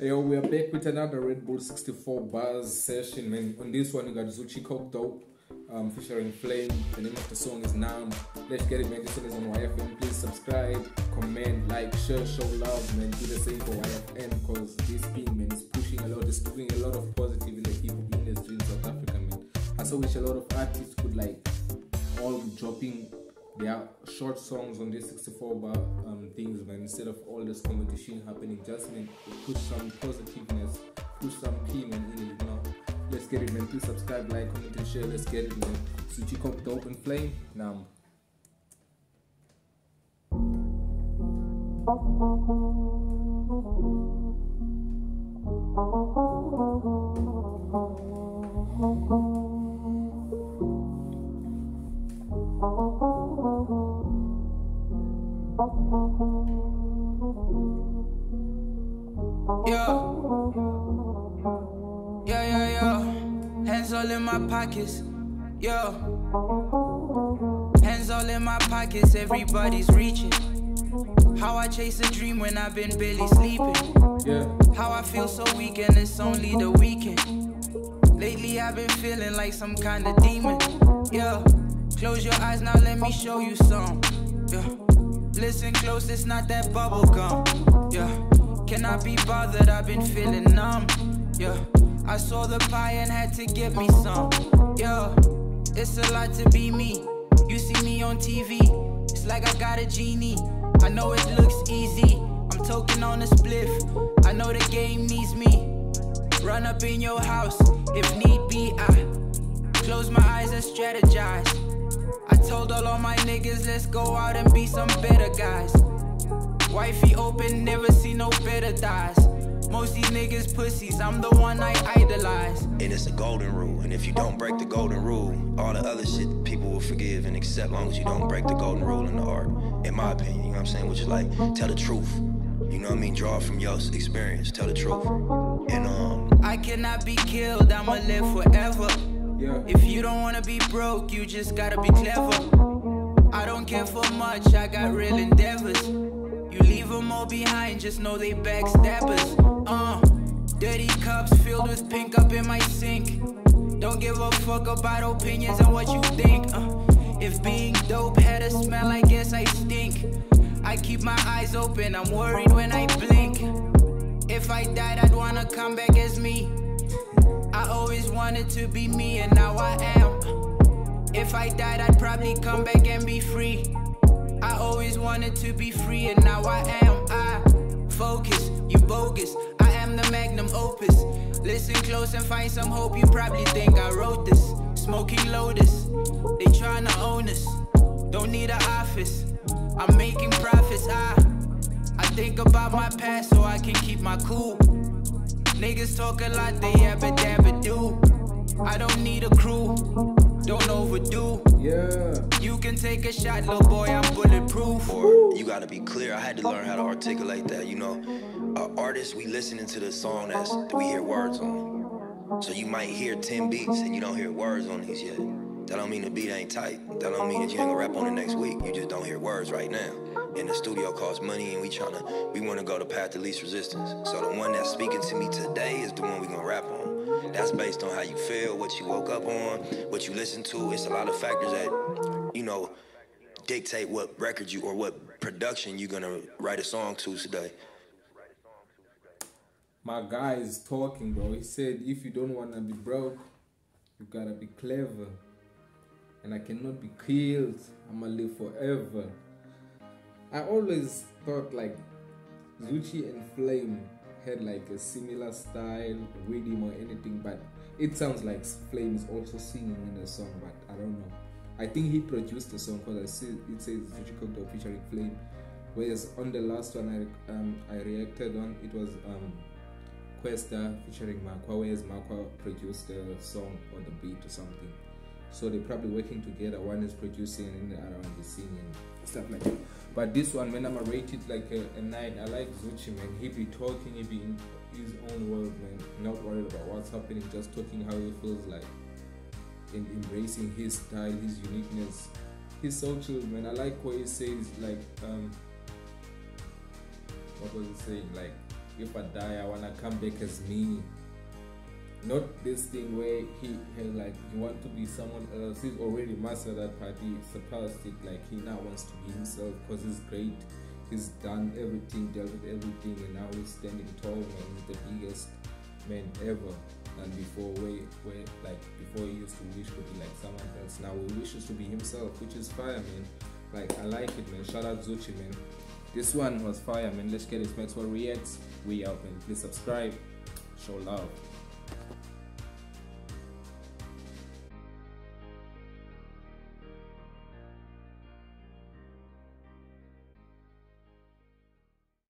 Yo, we are back with another Red Bull 64 bars session, man. On this one, you got Coke Dope um, featuring Flame. The name of the song is Numb. Let's get it, man. This one is on YFN. Please subscribe, comment, like, share, show love, man. Do the same for YFN because this thing, man, is pushing a lot, it's doing a lot of positive in the hip hop industry in South Africa, man. I so wish a lot of artists could like all dropping their short songs on these 64 bar um, things, man. Instead of all this competition happening, just man, put some positiveness, put some P, man, in it, you know. Let's get it, man. Please subscribe, like, comment, and share. Let's get it, man. Zoocci Coke Dope and Flame. Now. Yeah. Yeah, yeah, yeah. Hands all in my pockets. Yeah. Hands all in my pockets, everybody's reaching. How I chase a dream when I've been barely sleeping. Yeah. How I feel so weak and it's only the weekend. Lately I've been feeling like some kind of demon. Yeah. Close your eyes now, let me show you some. Yeah. Listen close, it's not that bubble gum. Yeah. Can I be bothered? I've been feeling numb. Yeah. I saw the pie and had to get me some. Yeah. It's a lot to be me. You see me on TV. It's like I got a genie. I know it looks easy. I'm token on a spliff. I know the game needs me. Run up in your house if need be. I close my eyes and strategize. I told all of my niggas, let's go out and be some better guys. Wifey open, never see no better thighs. Most these niggas pussies, I'm the one I idolize. And it's a golden rule. And if you don't break the golden rule, all the other shit people will forgive and accept long as you don't break the golden rule in the art. In my opinion, you know what I'm saying? Which is like, tell the truth. You know what I mean? Draw from your experience. Tell the truth. And um, I cannot be killed, I'ma live forever. Yeah. If you don't wanna be broke, you just gotta be clever. I don't care for much, I got real endeavors. Leave them all behind, just know they backstabbers. Uh, dirty cups filled with pink up in my sink. Don't give a fuck about opinions and what you think. Uh, if being dope had a smell, I guess I stink. I keep my eyes open, I'm worried when I blink. If I died, I'd wanna come back as me. I always wanted to be me, and now I am. If I died, I'd probably come back and be free. I always wanted to be free, and now I am. I focus, you bogus. I am the magnum opus. Listen close and find some hope. You probably think I wrote this. Smoking Lotus, they tryna own us. Don't need an office. I'm making profits. I, I think about my past so I can keep my cool. Niggas talk a lot, they yabba dabba do. I don't need a crew, don't overdo. Yeah. You can take a shot, little boy, I'm bulletproof. or you gotta be clear. I had to learn how to articulate that. You know, uh, artists, we listening to the song that's that we hear words on. So you might hear 10 beats and you don't hear words on these yet. That don't mean the beat ain't tight. That don't mean that you ain't gonna rap on it next week. You just don't hear words right now. And the studio costs money and we tryna, we wanna go the path of least resistance. So the one that's speaking to me today is the one we gonna rap on. That's based on how you feel, what you woke up on, what you listen to. It's a lot of factors that, you know, dictate what record you or what production you're gonna write a song to today. My guy is talking, bro. He said, if you don't wanna be broke, you gotta be clever. And I cannot be killed. I'ma live forever. I always thought like Zoocci and Flame had like a similar style, rhythm or anything, but it sounds like Flame is also singing in the song, but I don't know. I think he produced the song because I see it says Coke Dope featuring Flame. Whereas on the last one I um, I reacted on it was um Kwesta featuring Makwa, whereas Makwa produced the song or the beat or something. So they're probably working together. One is producing and the other one is singing stuff like that. But this one, when I'm gonna like a, a nine, I like Zoocci man. He be talking, he be in his own world, man. Not worried about what's happening, just talking how he feels like, and embracing his style, his uniqueness. He's so chill, man. I like what he says, like um, what was he saying? Like if I die, I wanna come back as me. Not this thing where he, like he want to be someone else. He's already mastered that part. He surpassed it. Like he now wants to be himself because he's great. He's done everything, dealt with everything, and now he's standing tall. Man, he's the biggest man ever. And before, where, where like before, he used to wish to be like someone else. Now he wishes to be himself, which is fire, man. Like I like it, man. Shout out Zoocci, man. This one was fire, man. Let's get it. Maxwell reacts. We out, man. Please subscribe. Show love.